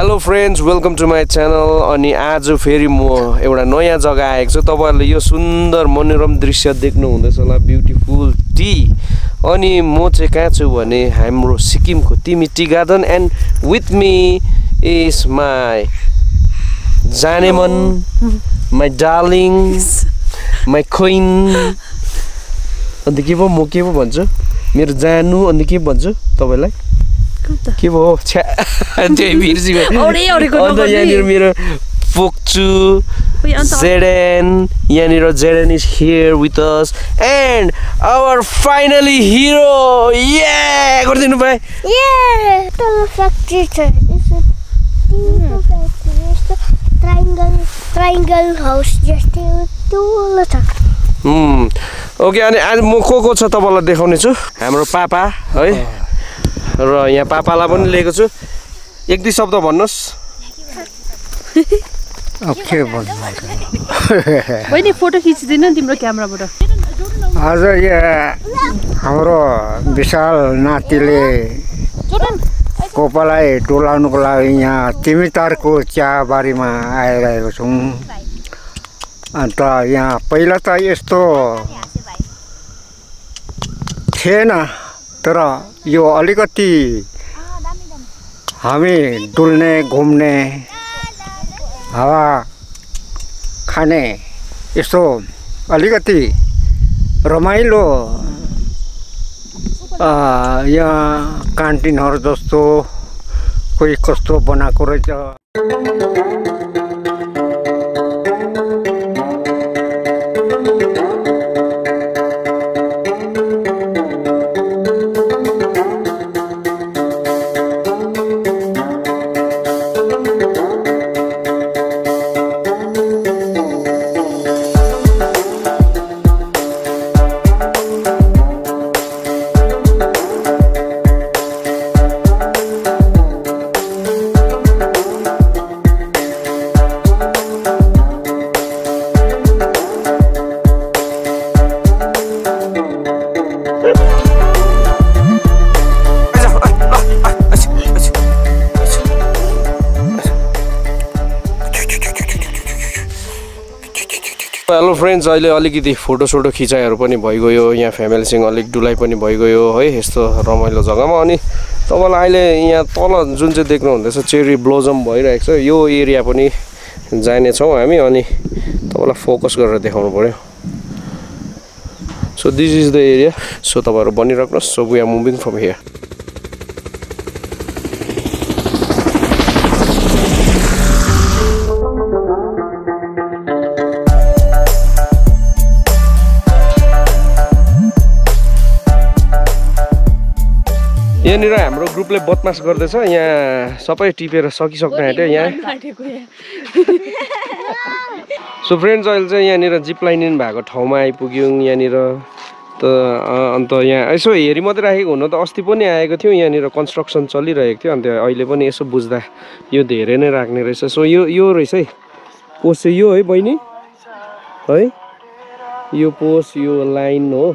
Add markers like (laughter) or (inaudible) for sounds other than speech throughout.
Hello friends welcome to my channel अनि आज फेरि म एउटा नयाँ जग्गा आएको छु। तपाईँहरूले यो सुन्दर मनोरम दृश्य देख्नु हुँदैछ होला ब्युटिफुल टी अनि म चाहिँ कहाँ छु भने हाम्रो सिक्किमको तिमी tea garden and with me is my Jaaneman my darling my खोइन अन्त के पो म के पो भन्छु? मेरो जानु अन्त के भन्छु तपाईँलाई? के भयो छ्या त्यही अन्त। यहाँनिर मेरो पोक्चु जेडेन यहाँनिर Jaden is here with us and our finally hero ये गरिदिनु यस्तो ट्राइङ्गल ट्राइङ्गल हाउस जस्तै ठुलो छ ओके अनि आज म को को छ तपाईँलाई देखाउने छु हाम्रो पापा है र यहाँ पापालाई पनि लिएको छु। एक दुई शब्द भन्नुहोस्। अब के भन्नु बहिनी फोटो खिचिदिनु नि तिम्रो क्यामेराबाट। आज यहाँ हाम्रो विशाल नातिले कोपालाई डोलाउनुको लागि यहाँ तिमितारको चियाबारीमा आइरहेको छौँ। अन्त यहाँ पहिला त यस्तो थिएन। तर यो अलिकति हामी डुल्ने घुम्ने हावा खाने यस्तो अलिकति रमाइलो यहाँ क्यान्टिनहरू जस्तो कोही कस्तो बनाएको रहेछ। फ्रेन्ड्स अहिले अलिकति फोटोसोटो खिचाइहरू पनि भइगयो। यहाँ फ्यामिलीसँग अलिक डुलाइ पनि भइगयो है यस्तो रमाइलो जग्गामा। अनि तपाईँलाई अहिले यहाँ तल जुन चाहिँ देख्नु हुँदैछ चेरी ब्लोजम भइरहेको छ यो एरिया पनि जानेछौँ हामी। अनि तपाईँलाई फोकस गरेर देखाउनु पऱ्यो so this is the area so तपाईँहरू बनिराख्नुहोस् so we are moving from here यहाँनिर हाम्रो ग्रुपले बदमास गर्दैछ यहाँ सबै टिपेर सकिसक्नु आँट्यो यहाँ। सो फ्रेन्ड्स अहिले चाहिँ यहाँनिर जिप भएको ठाउँमा आइपुग्यौँ यहाँनिर। त अन्त यहाँ यसो हेरि मात्रै राखेको हुन त अस्ति पनि आएको थियौँ यहाँनिर कन्स्ट्रक्सन चलिरहेको थियो अन्त अहिले पनि यसो बुझ्दा यो धेरै नै राख्ने रहेछ। सो यो यो रहेछ है पोस्ट चाहिँ यो है बहिनी है? यो पोस्ट यो लाइन हो।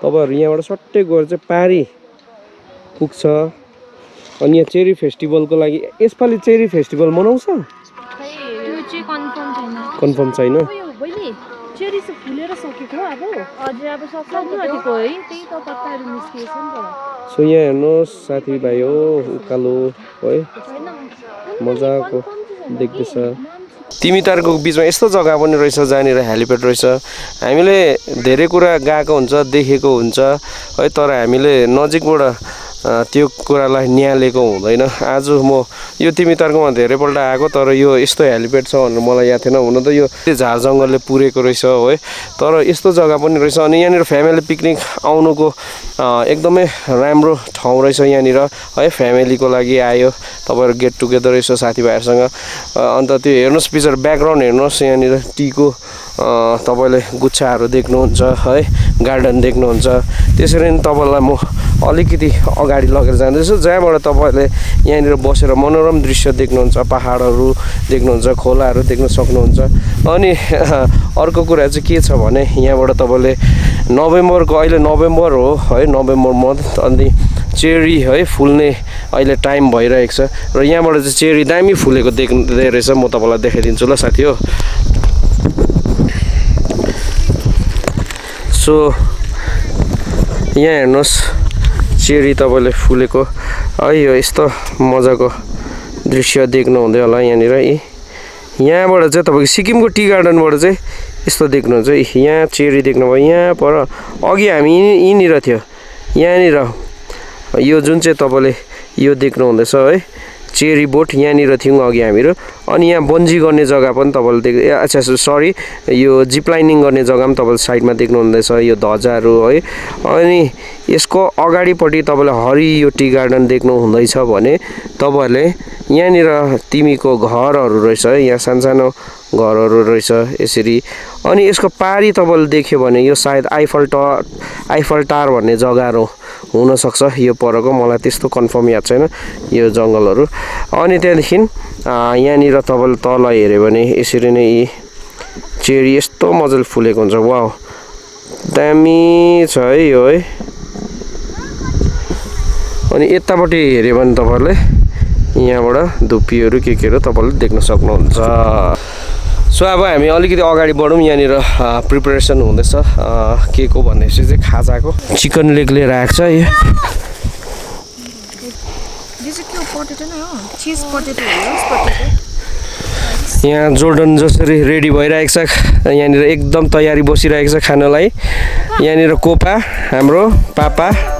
तपाईँहरू यहाँबाट सट्टै गएर चाहिँ पारी। पुग्छ। अनि यहाँ चेरी फेस्टिभलको लागि यसपालि चेरी फेस्टिभल मनाउँछ? कन्फर्म छैन। सो यहाँ हेर्नुहोस् साथीभाइ हो उकालो है। मजाको देख्दैछ। तिमीतारको बिचमा यस्तो जग्गा पनि रहेछ जहाँनिर हेलिप्याड रहेछ। हामीले धेरै कुरा गएको हुन्छ देखेको हुन्छ। है तर हामीले नजिकबाट त्यो कुरालाई निहालेको हुँदैन। आज म यो तिमीतारकोमा धेरैपल्ट आएको तर यो यस्तो हेलिप्याड छ भनेर मलाई याद थिएन। हुन त यो झार जङ्गलले पुरेको रहेछ है तर यस्तो जग्गा पनि रहेछ अनि यहाँनिर फ्यामिली पिकनिक आउनुको एकदमै राम्रो ठाउँ रहेछ यहाँनिर है। फ्यामिलीको लागि आयो तपाईँहरू गेट टुगेदर रहेछ साथीभाइहरूसँग। अन्त त्यो हेर्नुहोस् पछाडि ब्याकग्राउन्ड हेर्नुहोस् यहाँनिर टीको तपाईँले गुच्छाहरू देख्नुहुन्छ है गार्डन देख्नुहुन्छ। त्यसरी नै तपाईँलाई म अलिकति अगाडि लगेर जाँदैछु। जहाँबाट तपाईँले यहाँनिर बसेर मनोरम दृश्य देख्नुहुन्छ पहाडहरू देख्नुहुन्छ खोलाहरू देख्न सक्नुहुन्छ। अनि (laughs) अर्को कुरा चाहिँ के छ भने यहाँबाट तपाईँले नोभेम्बरको अहिले नोभेम्बर हो है नोभेम्बर मन्थ अनि चेरी है फुल्ने अहिले टाइम भइरहेको छ। र यहाँबाट चाहिँ चेरी दामी फुलेको देख्दै रहेछ म तपाईँलाई देखाइदिन्छु ल साथी हो। सो यहाँ हेर्नुहोस्। चेरी तपाईँले फुलेको। है यो यस्तो मजाको दृश्य देख्नु हुँदै होला यहाँनिर। यी यहाँबाट चाहिँ तपाईँको सिक्किमको टी गार्डनबाट चाहिँ यस्तो देख्नुहुन्छ यहाँ चेरी देख्नुभयो यहाँ पर अघि हामी यहीँ- यहीँनिर थियो। यहाँनिर यो जुन चाहिँ तपाईँले यो देख्नुहुँदैछ है चेरी बोट यहाँनिर थियौँ अघि हामीहरू। अनि यहाँ बन्जी गर्ने जग्गा पनि तपाईँले देख अच्छा सरी यो जिपलाइनिङ गर्ने जग्गा पनि तपाईँले साइडमा देख्नुहुँदैछ यो ध्वजाहरू है। अनि यसको अगाडिपट्टि तपाईँले हरियो टी गार्डन देख्नु हुँदैछ भने तपाईँहरूले यहाँनिर तिमीको घरहरू रहेछ है। यहाँ सानसानो घरहरू रहेछ यसरी। अनि यसको पारि तपाईँले देख्यो भने यो सायद आइफल ट आइफल टार भन्ने जग्गाहरू हुनसक्छ। यो परको मलाई त्यस्तो कन्फर्म याद छैन यो जङ्गलहरू। अनि त्यहाँदेखि यहाँनिर तपाईँले तल हेऱ्यो भने यसरी नै यी चेरी यस्तो मजाले फुलेको हुन्छ। वाउ। दामी छ है यो है। अनि यतापट्टि हेऱ्यो भने तपाईँहरूले यहाँबाट धुप्पीहरू के केहरू तपाईँले देख्न सक्नुहुन्छ। सो अब हामी अलिकति अगाडि बढौँ यहाँनिर प्रिपरेसन हुँदैछ। के को भनेपछि चाहिँ खाजाको। चिकन लेग लिएर आएको छ यो। यहाँ जोर्डन जसरी रेडी भइरहेको छ यहाँनिर एकदम तयारी बसिरहेको छ खानालाई। यहाँनिर कोपा हाम्रो पापा।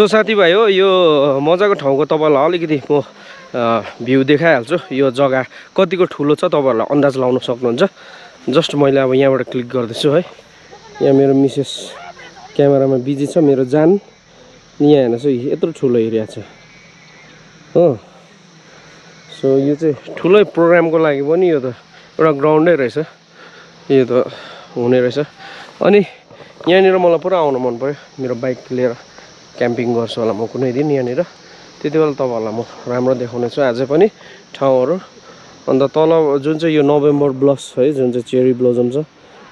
सो साथीभाइ हो यो मजाको ठाउँको तपाईँहरूलाई अलिकति म भ्यू देखाइहाल्छु। यो जग्गा कतिको ठुलो छ तपाईँहरूलाई अन्दाज लाउन सक्नुहुन्छ। जस्ट मैले अब यहाँबाट क्लिक गर्दैछु है। यहाँ मेरो मिसेस क्यामेरामा बिजी छ मेरो जान। यहाँ हेर्नुहोस् है यत्रो ठुलो एरिया छ। हो। सो यो चाहिँ ठुलै प्रोग्रामको लागि पनि यो त एउटा ग्राउन्डै रहेछ। यो त हुने रहेछ। अनि यहाँनिर मलाई पुरा आउनु मन पऱ्यो मेरो बाइक लिएर। क्याम्पिङ गर्छु होला म कुनै दिन यहाँनिर। त्यति बेला तपाईँहरूलाई म राम्रो देखाउने छु अझै पनि ठाउँहरू। अन्त तल जुन चाहिँ यो नोभेम्बर ब्लस है जुन चाहिँ चेरी ब्लोजम छ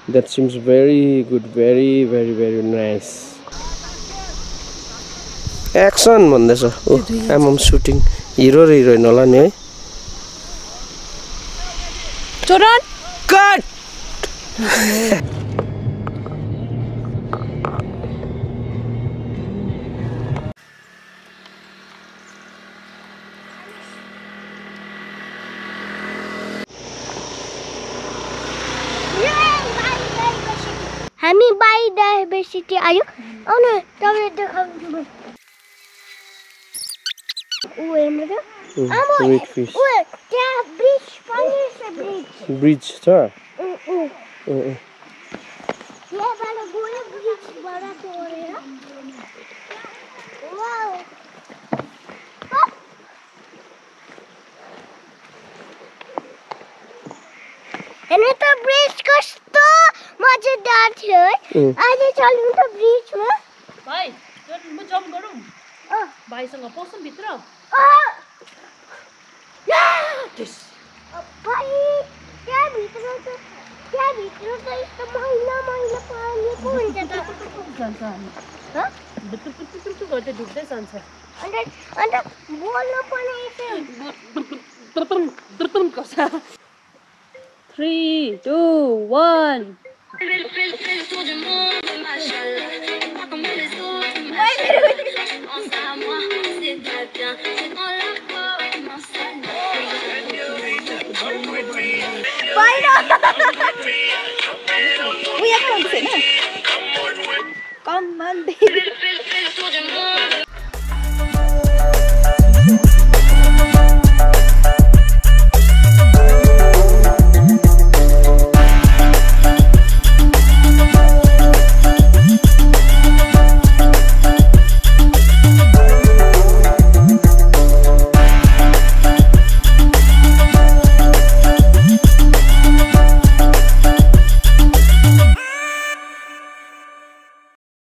that seems very good very very very nice action भन्दैछ। ओ आमाम सुटिङ हिरो र हिरोइन होला नि है। Cut (laughs) university are you? Oh no, tell me the comfortable. Wait, mother. Mm, I'm on fish. Wait, there bridge. Why is a bridge? Bridge, sir. Mm -mm. Mm -mm. Yeah, but bridge. Bada Wow. And it's a bridge, अहिले चल्नु त ब्रिजमा भाइ म jump गरौँ। अँ। भाइसँग पसौँ भित्र। त्यहाँभित्र त त्यहाँभित्र त यस्तो मैला मैला पानी पो हुन्छ त। जान्छ हामी गर्दै अन्त अन्त बोल्नु पनि यसो three two one Voy a cancelar. Con maldito.